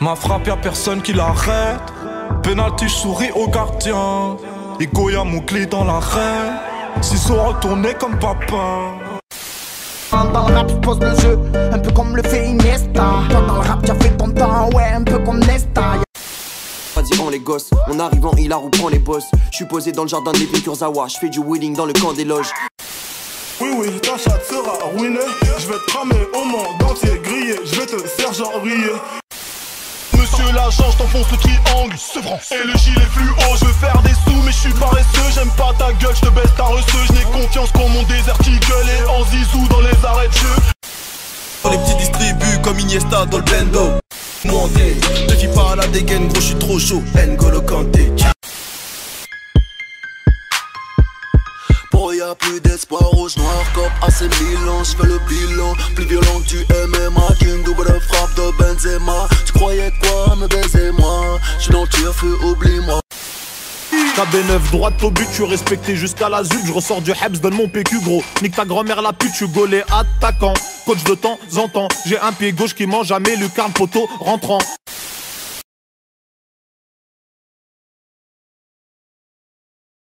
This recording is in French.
Ma frappe, y'a personne qui l'arrête. Penalty, je souris au gardien. Et Goya, mon clé dans. S'ils sont retournés comme papa. Dans le rap, je pose le jeu, un peu comme le fait Iniesta. Toi, dans le rap, tu as fait ton temps, ouais, un peu comme Nesta. Vas-y, on les gosses, on arrive en hilar ou prend les boss. Je suis posé dans le jardin des Kurzawa, je fais du wheeling dans le camp des loges. Oui, oui, ta chatte sera ruinée. Je vais te cramer au monde entier, grillé. Je vais te faire genre briller. Monsieur l'agent, je t'enfonce le triangle, c'est France. Et le gilet fluo, je veux faire des sous, mais je suis paresseux. J'aime pas ta gueule, je te baisse ta reçue. Je confiance qu'en mon désert qui gueule et en zizou dans les arrêts de jeu. Dans les petits distribus comme Iniesta dans le bendo. Monté, ne vis pas à la dégaine, gros, je suis trop chaud. N'Golo Kanté. Y'a plus d'espoir rouge noir comme AC Milan Je fais le bilan plus violent du MMA me baiser moi Je feu oublie-moi KB9 droite au but, tu respecté jusqu'à la zut, je ressors du Hebs, donne mon PQ gros. Nique ta grand-mère la pute, tu gaulé attaquant. Coach de temps en temps, j'ai un pied gauche qui mange jamais lucarne poteau rentrant.